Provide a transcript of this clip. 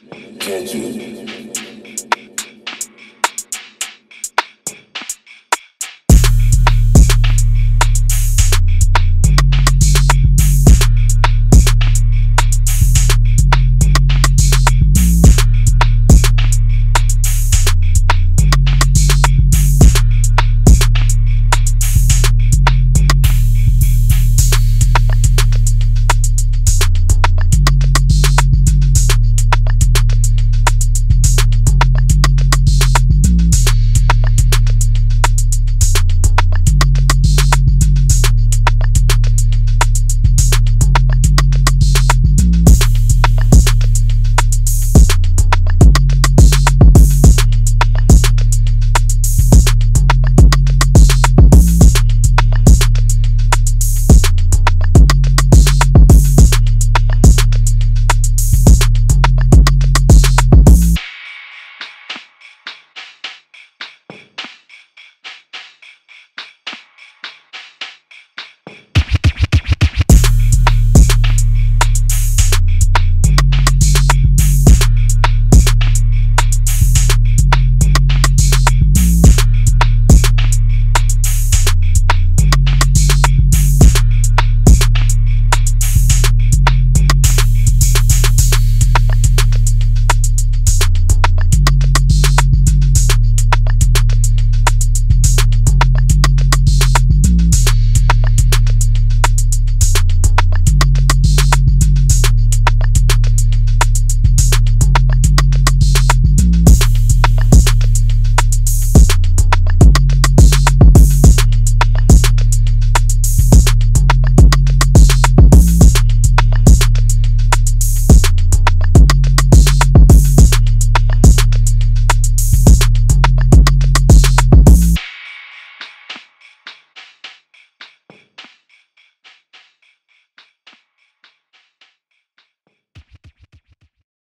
Can't you?